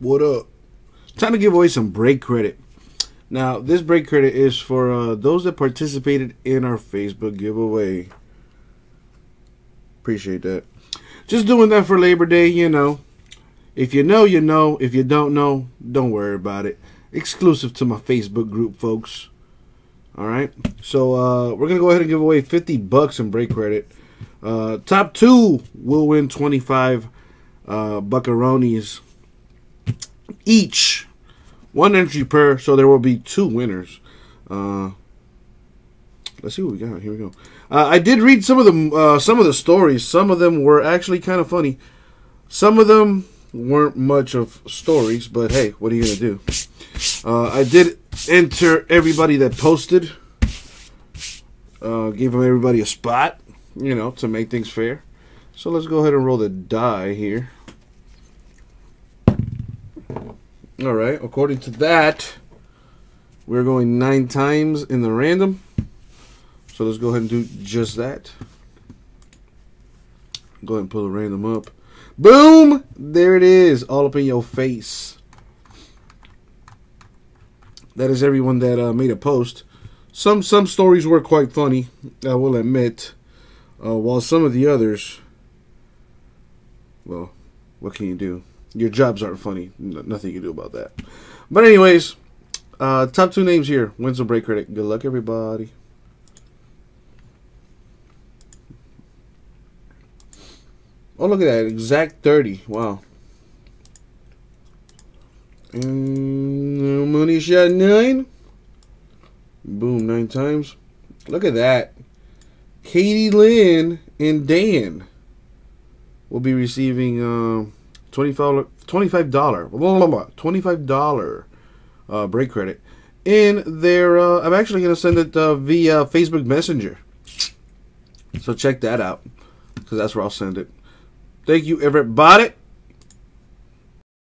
What up? Time to give away some break credit. Now, this break credit is for uh, those that participated in our Facebook giveaway. Appreciate that. Just doing that for Labor Day, you know. If you know, you know. If you don't know, don't worry about it. Exclusive to my Facebook group, folks. All right. So uh, we're gonna go ahead and give away 50 bucks in break credit. Uh, top two will win 25 uh, buckaronis each. One entry per, so there will be two winners. Uh, let's see what we got. Here we go. Uh, I did read some of the uh, some of the stories. Some of them were actually kind of funny. Some of them weren't much of stories, but hey, what are you gonna do? Uh, I did enter everybody that posted. Uh, gave them everybody a spot, you know, to make things fair. So let's go ahead and roll the die here. All right, according to that, we're going nine times in the random. So let's go ahead and do just that. Go ahead and pull a random up. Boom! There it is, all up in your face. That is everyone that uh, made a post. Some some stories were quite funny, I will admit. Uh, while some of the others, well, what can you do? Your jobs aren't funny. Nothing you can do about that. But anyways, uh, top two names here. Wins or break credit. Good luck, everybody. Oh, look at that. Exact 30. Wow. And money shot nine. Boom, nine times. Look at that. Katie Lynn and Dan will be receiving uh, $25, $25, $25 uh, break credit. In there, uh, I'm actually going to send it uh, via Facebook Messenger. So check that out because that's where I'll send it. Thank you, everybody.